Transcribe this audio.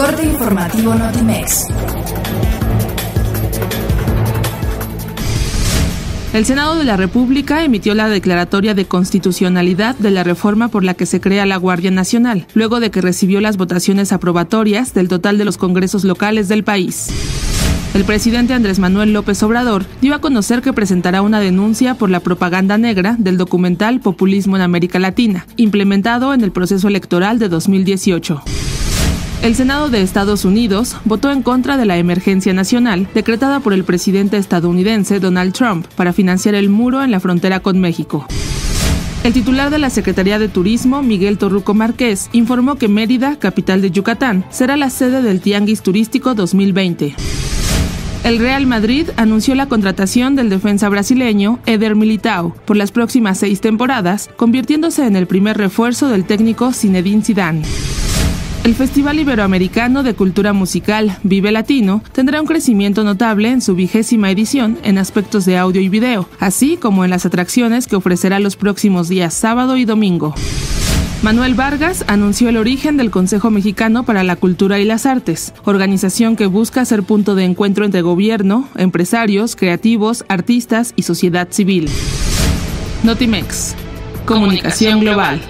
Corte informativo Notimex. El Senado de la República emitió la declaratoria de constitucionalidad de la reforma por la que se crea la Guardia Nacional, luego de que recibió las votaciones aprobatorias del total de los congresos locales del país. El presidente Andrés Manuel López Obrador dio a conocer que presentará una denuncia por la propaganda negra del documental Populismo en América Latina, implementado en el proceso electoral de 2018. El Senado de Estados Unidos votó en contra de la emergencia nacional decretada por el presidente estadounidense Donald Trump para financiar el muro en la frontera con México. El titular de la Secretaría de Turismo, Miguel Torruco Márquez, informó que Mérida, capital de Yucatán, será la sede del Tianguis Turístico 2020. El Real Madrid anunció la contratación del defensa brasileño Eder Militao por las próximas seis temporadas, convirtiéndose en el primer refuerzo del técnico Zinedine Zidane. El Festival Iberoamericano de Cultura Musical Vive Latino tendrá un crecimiento notable en su vigésima edición en aspectos de audio y video, así como en las atracciones que ofrecerá los próximos días sábado y domingo. Manuel Vargas anunció el origen del Consejo Mexicano para la Cultura y las Artes, organización que busca ser punto de encuentro entre gobierno, empresarios, creativos, artistas y sociedad civil. Notimex. Comunicación global.